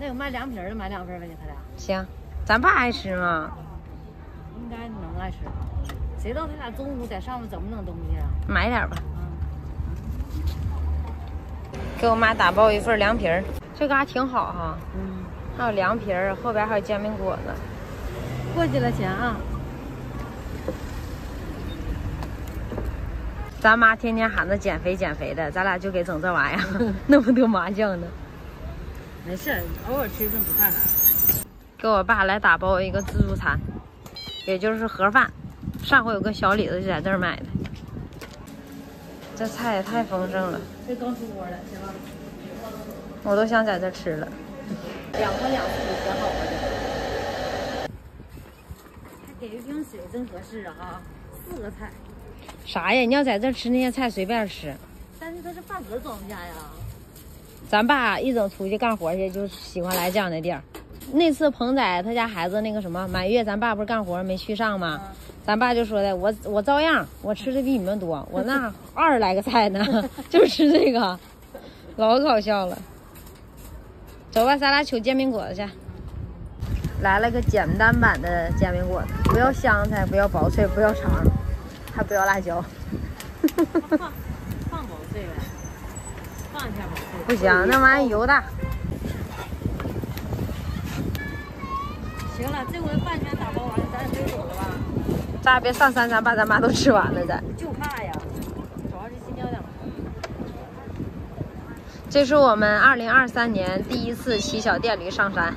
那有卖凉皮的，买两份呗，他俩。行，咱爸爱吃吗？应该能爱吃。谁知道他俩中午在上面整不整东西啊？买点吧。给我妈打包一份凉皮儿，这嘎挺好哈。嗯。还有凉皮儿，后边还有煎饼果子。过去了，钱啊。咱妈天天喊着减肥减肥的，咱俩就给整这玩意儿，那么多麻将呢。没事，偶尔吃一顿不怕啥。给我爸来打包一个自助餐，也就是盒饭。上回有个小李子就在这儿买的。这菜也太丰盛了。这刚出锅了，行吧？我都想在这吃了。两荤两素挺好的。还给一瓶水，真合适啊！四个菜。啥呀？你要在这吃那些菜随便吃。但是它是饭盒装不下呀。咱爸一整出去干活去，就喜欢来这样的地儿。那次鹏仔他家孩子那个什么满月，咱爸不是干活没去上吗？咱爸就说的，我我照样，我吃的比你们多，我那 二十来个菜呢，就吃这个，老搞笑了。走吧，咱俩取煎饼果子去。来了个简单版的煎饼果子，不要香菜，不要薄脆，不要肠。还不要辣椒，放放薄脆呗，放一片薄脆。不行，那玩意油大。行了，这回饭全打包完了，咱也可以走了吧？咱俩别上山，咱把咱妈都吃完了咱。就怕呀，主要是新疆的。这是我们二零二三年第一次骑小电驴上山，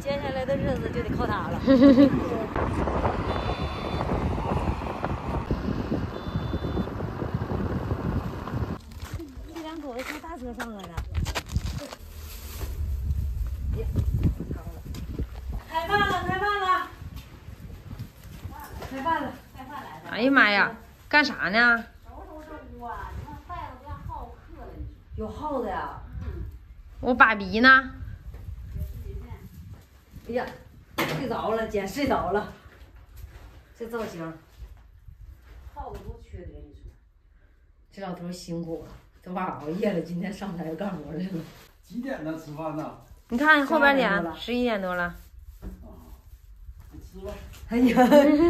接下来的日子就得靠它了。车上来了，开饭了，开饭了，开饭了，开饭来了。哎呀妈呀，干啥呢？收拾这屋啊，你看坏了不要耗客了，有耗子呀？嗯。我爸比呢？哎呀，睡着了，姐睡着了。这造型，耗子多缺德，你说？这老头辛苦了。这晚上熬夜了，今天上台干活去了。几点呢？吃饭呢？你看后边点，十一点多了。啊，你吃吧。哎呀，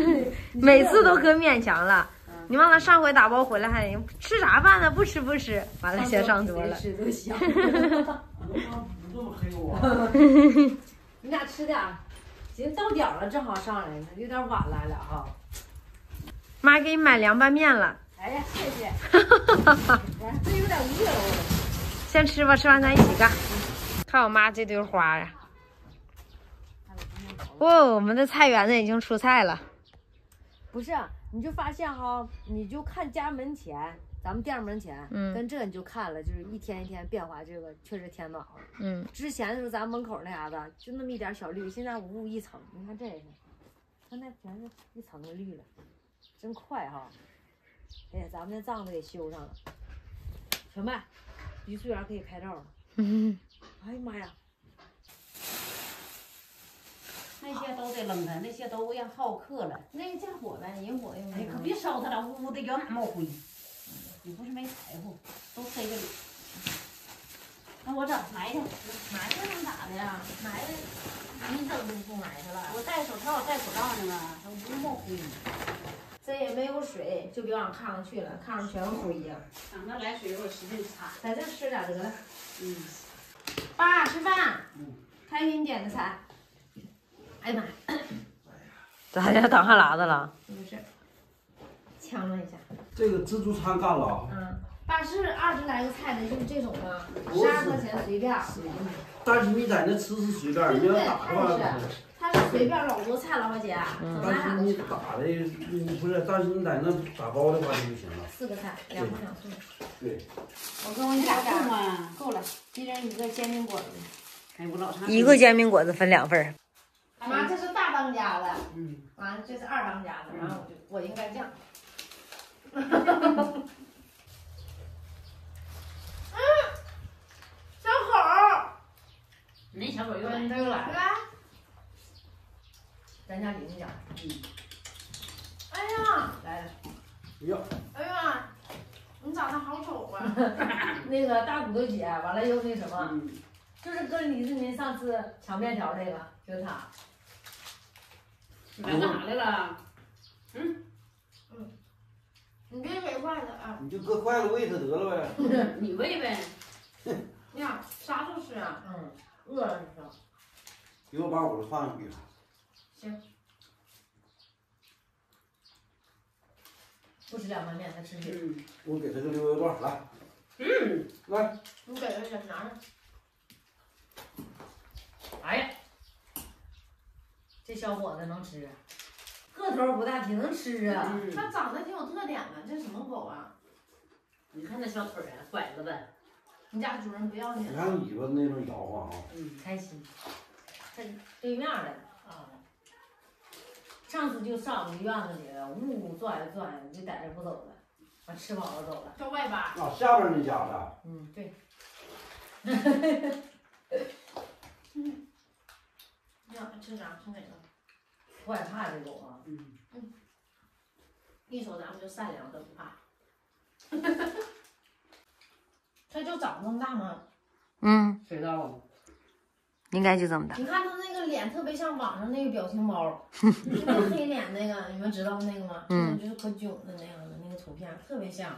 每次都可勉强了。你忘了上回打包回来还吃啥饭呢？不吃不吃，完了先上桌了。吃都香。不这么黑我。你俩吃点，行，到点了正好上来呢，有点晚了俩哈。妈给你买凉拌面了。哎呀，谢谢。我这有点饿了。我先吃吧，吃完咱一起干。看我妈这堆花呀。哇，我们的菜园子已经出菜了。不是，你就发现哈，你就看家门前，咱们店门前，嗯，跟这你就看了，就是一天一天变化，这个确实天暖和。嗯。之前的时候，咱门口那啥子，就那么一点小绿，现在五五一层，你看这个，它那全是一层的绿了，真快哈。哎呀，咱们那帐子给修上了，小麦，榆树园可以拍照了。嗯哎呀妈呀，那些都得扔了，那些都要好客了。那个架火呗，引火用的。哎，可别烧它了，屋的有那么灰。你不是没柴火，都塞这里。那我整埋汰，埋汰能咋的呀？埋汰，你整就不埋汰了。我戴手套，戴口罩呢嘛，它不冒灰。这也没有水，就别往炕上去了，炕上全是灰呀。等它来水，我使劲擦。在这吃点得了。嗯。爸，吃饭。嗯。开给你点的菜。哎呀妈呀！咋的？打哈喇子了？没事。呛了一下。这个自助餐干了。嗯。爸是二十来个菜的，就是这种的，十二块钱随便。但是你在那吃是随便，你要打的话。随便老多菜了，花姐。嗯。但是你打的，你不是，但是你在那打包的话就不行了。四个菜，两荤两素。对。我跟我你俩够吗？够了，一人一个煎饼果子。哎，我老一个煎饼果子分两份。妈，这是大当家的。嗯。完了，这是二当家的，然后我就我应该这样。嗯，小狗。那小狗又来了。来。嗯，哎呀，来了，哎呀，哎呀，你长得好丑啊！那个大骨头姐，完了又那什么，就是跟李志民上次抢面条那个，就是他。你买干啥来了？嗯你别给筷子啊！你就搁筷子喂它得了呗。你喂呗。呀，啥时候吃啊？嗯，饿了你说。给我把五放上去。不吃两碗面，他吃米。嗯我给他个溜肉段，来嗯，来，你给他去拿着。哎呀，这小伙子能吃，个头不大，挺能吃啊。嗯，长得挺有特点的，这什么狗啊？你看那小腿儿啊，拐子呗。你家主人不要你了？你看尾巴那种摇晃啊。嗯，开心。他对面的啊，上次就上我们院子里了，呜呜转悠转悠，就在这不走了，完吃饱了走了。到外边。啊，下边那家的，嗯，对，你想，吃啥？吃哪个？不害怕这狗啊。嗯，一说咱们就善良，都不怕。它就长这么大吗？嗯，谁知道？应该就这么大。你看他那个脸特别像网上那个表情包，那个黑脸那个，你们知道那个吗？嗯就是可囧的那样的那个图片，特别像。